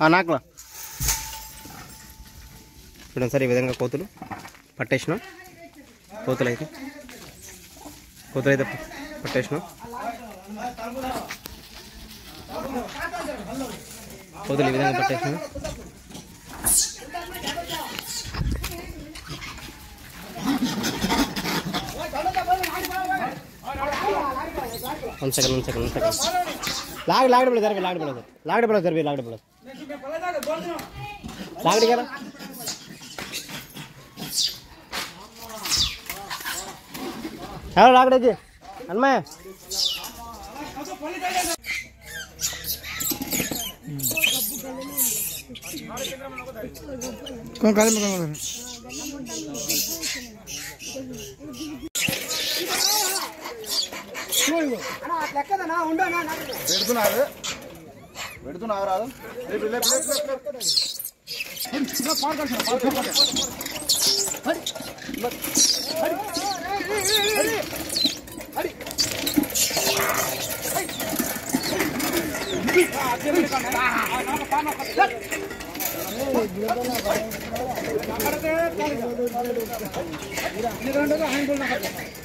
నాకులా చూడండి సార్ ఈ విధంగా కోతులు పట్టేసినాం కోతులు అయితే కోతులు అయితే పట్టేసినాం కోతులు ఈ విధంగా పట్టేసినాం one second one second one second లాగడి లాగడి బిడ జరబి లాగడి బిడ లాగడి బిడ జరబి లాగడి బిడ లాగడి కదా hello లాగడేకి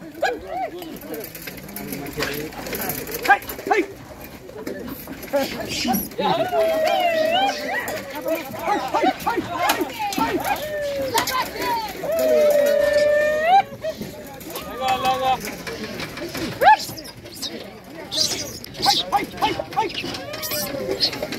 Hey, hey, hey, hey!